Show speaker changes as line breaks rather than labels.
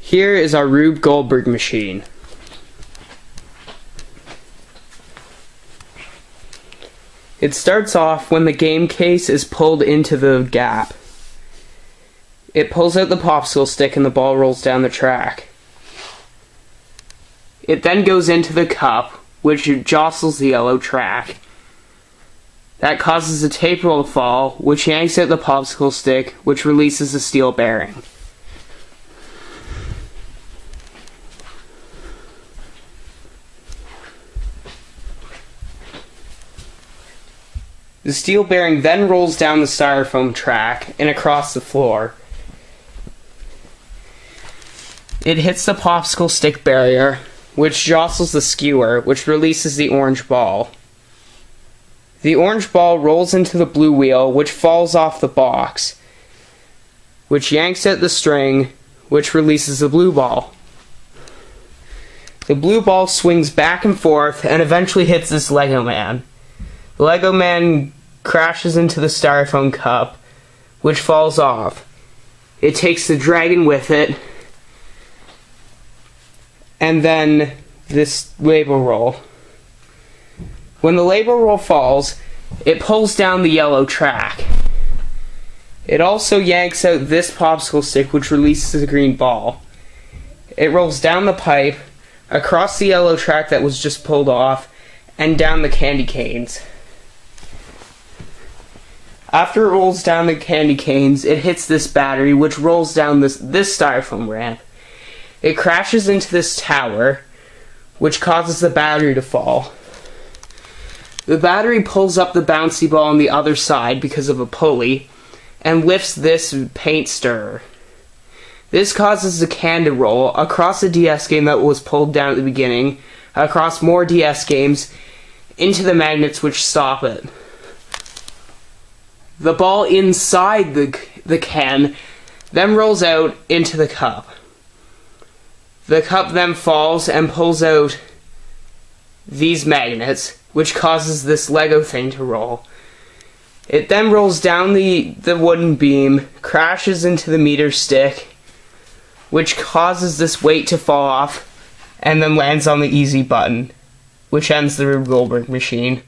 Here is our Rube Goldberg machine. It starts off when the game case is pulled into the gap. It pulls out the popsicle stick and the ball rolls down the track. It then goes into the cup, which jostles the yellow track. That causes the tape roll to fall, which yanks out the popsicle stick, which releases the steel bearing. The steel bearing then rolls down the styrofoam track and across the floor. It hits the popsicle stick barrier, which jostles the skewer, which releases the orange ball. The orange ball rolls into the blue wheel, which falls off the box, which yanks at the string, which releases the blue ball. The blue ball swings back and forth and eventually hits this Lego man. The Lego man crashes into the styrofoam cup, which falls off. It takes the dragon with it, and then this label roll. When the label roll falls, it pulls down the yellow track. It also yanks out this popsicle stick, which releases the green ball. It rolls down the pipe, across the yellow track that was just pulled off, and down the candy canes. After it rolls down the candy canes, it hits this battery, which rolls down this, this styrofoam ramp. It crashes into this tower, which causes the battery to fall. The battery pulls up the bouncy ball on the other side because of a pulley, and lifts this paint stirrer. This causes the can to roll across the DS game that was pulled down at the beginning, across more DS games, into the magnets which stop it the ball inside the, the can then rolls out into the cup. The cup then falls and pulls out these magnets, which causes this Lego thing to roll. It then rolls down the, the wooden beam, crashes into the meter stick, which causes this weight to fall off, and then lands on the easy button, which ends the Rube Goldberg machine.